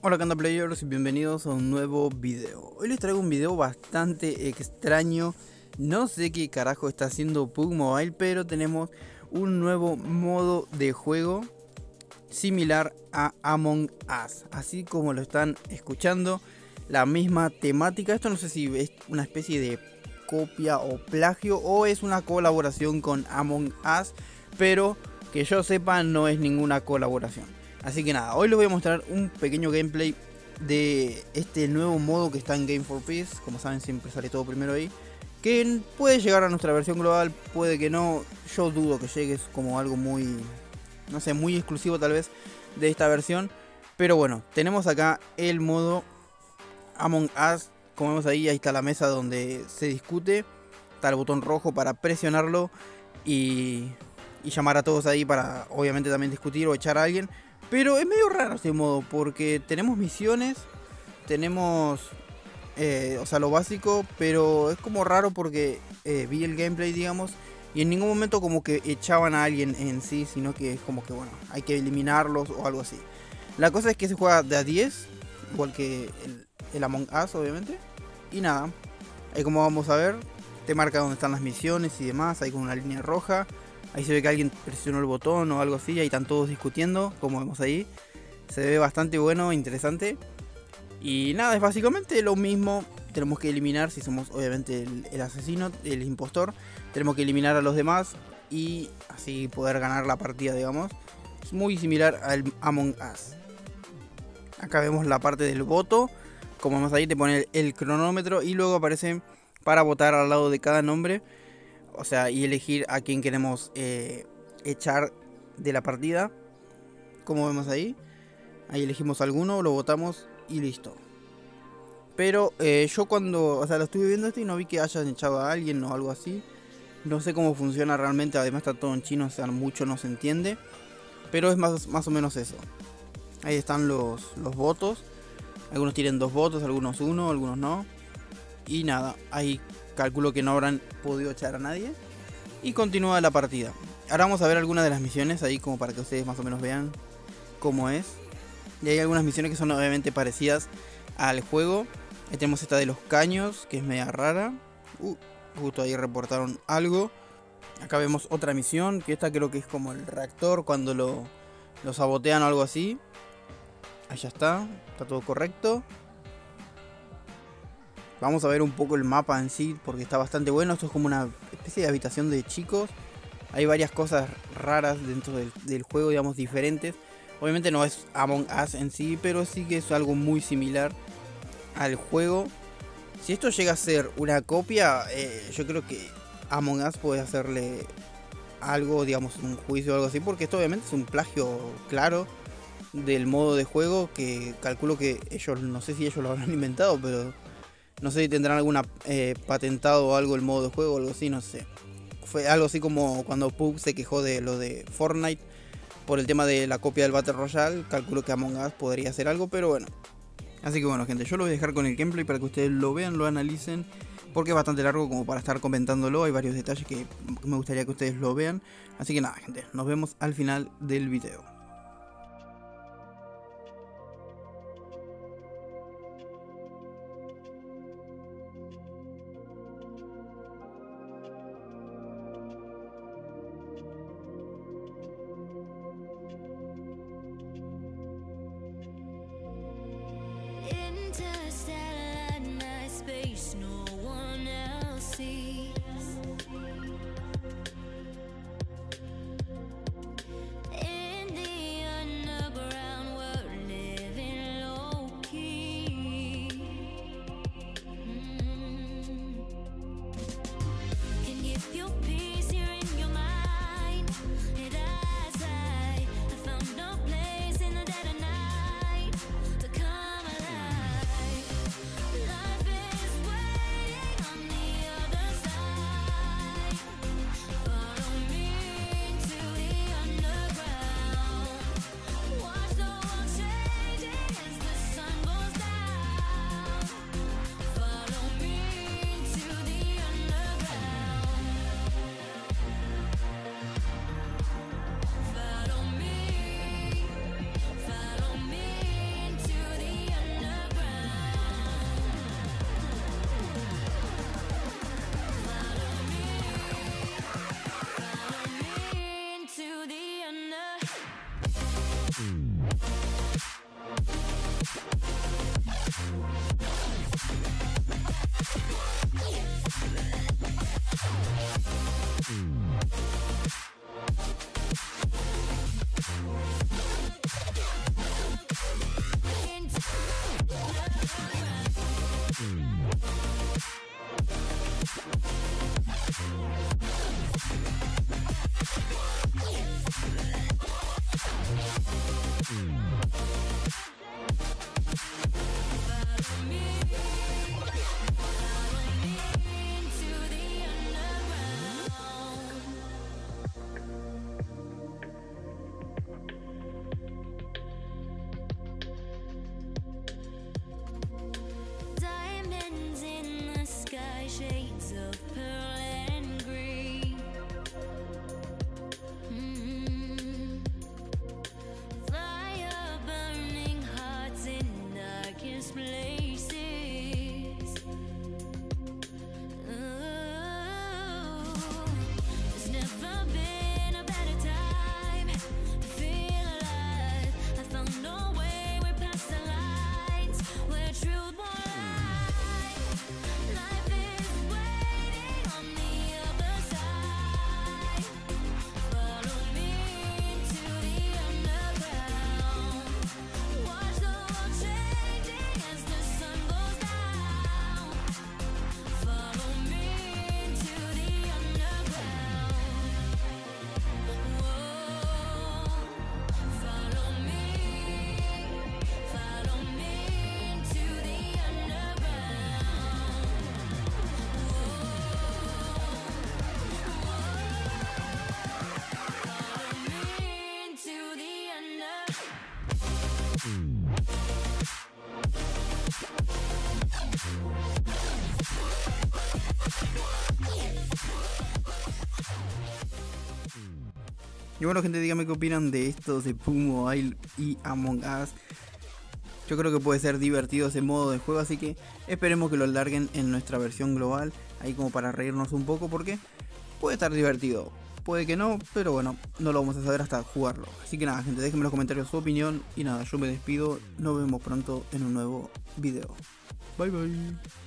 Hola Canta Players y bienvenidos a un nuevo video. Hoy les traigo un video bastante extraño. No sé qué carajo está haciendo Pug Mobile, pero tenemos un nuevo modo de juego similar a Among Us. Así como lo están escuchando, la misma temática. Esto no sé si es una especie de copia o plagio o es una colaboración con Among Us, pero que yo sepa no es ninguna colaboración. Así que nada, hoy les voy a mostrar un pequeño gameplay de este nuevo modo que está en Game for Peace. Como saben, siempre sale todo primero ahí. Que puede llegar a nuestra versión global, puede que no. Yo dudo que llegue, es como algo muy, no sé, muy exclusivo tal vez de esta versión. Pero bueno, tenemos acá el modo Among Us. Como vemos ahí, ahí está la mesa donde se discute. Está el botón rojo para presionarlo y, llamar a todos ahí para obviamente también discutir o echar a alguien. Pero es medio raro este modo porque tenemos misiones, tenemos, eh, o sea, lo básico, pero es como raro porque eh, vi el gameplay, digamos, y en ningún momento como que echaban a alguien en sí, sino que es como que, bueno, hay que eliminarlos o algo así. La cosa es que se juega de a 10, igual que el, Among Us, obviamente. Y nada, ahí como vamos a ver, te marca dónde están las misiones y demás, ahí con una línea roja. Ahí se ve que alguien presionó el botón o algo así. Ahí están todos discutiendo, como vemos ahí. Se ve bastante bueno, interesante. Y nada, es básicamente lo mismo. Tenemos que eliminar, si somos obviamente el, el, asesino, el impostor. Tenemos que eliminar a los demás y así poder ganar la partida, digamos. Es muy similar al Among Us. Acá vemos la parte del voto. Como vemos ahí, te pone el, cronómetro y luego aparece para votar al lado de cada nombre o sea, y elegir a quién queremos eh, echar de la partida. Como vemos ahí. Ahí elegimos alguno, lo votamos y listo. Pero eh, yo cuando, o sea, lo estuve viendo esto y no vi que hayan echado a alguien o algo así. No sé cómo funciona realmente, además está todo en chino, o sea, mucho no se entiende. Pero es más, más o menos eso. Ahí están los, los votos. Algunos tienen dos votos, algunos uno, algunos no. Y nada, ahí calculo que no habrán podido echar a nadie. Y continúa la partida. Ahora vamos a ver algunas de las misiones ahí como para que ustedes más o menos vean cómo es. Y hay algunas misiones que son obviamente parecidas al juego. Ahí tenemos esta de los caños, que es media rara. Uh, justo ahí reportaron algo. Acá vemos otra misión, que esta creo que es como el reactor cuando lo, lo sabotean o algo así. Ya está, está todo correcto. Vamos a ver un poco el mapa en sí porque está bastante bueno. Esto es como una especie de habitación de chicos. Hay varias cosas raras dentro del, del, juego, digamos, diferentes. Obviamente no es Among Us en sí, pero sí que es algo muy similar al juego. Si esto llega a ser una copia, eh, yo creo que Among Us puede hacerle algo, digamos, un juicio o algo así, porque esto obviamente es un plagio claro del modo de juego que calculo que ellos, no sé si ellos lo habrán inventado, pero no sé si tendrán alguna eh, patentado o algo el modo de juego algo así, no sé. Fue algo así como cuando Pug se quejó de lo de Fortnite por el tema de la copia del Battle Royale. Calculo que Among Us podría hacer algo, pero bueno. Así que bueno, gente, yo lo voy a dejar con el gameplay para que ustedes lo vean, lo analicen. Porque es bastante largo como para estar comentándolo. Hay varios detalles que me gustaría que ustedes lo vean. Así que nada, gente, nos vemos al final del video. Y bueno gente, díganme qué opinan de esto de Pug Mobile y Among Us. Yo creo que puede ser divertido ese modo de juego, así que esperemos que lo larguen en nuestra versión global, ahí como para reírnos un poco, porque puede estar divertido. Puede que no, pero bueno, no lo vamos a saber hasta jugarlo. Así que nada, gente, déjenme en los comentarios su opinión. Y nada, yo me despido. Nos vemos pronto en un nuevo video. Bye bye.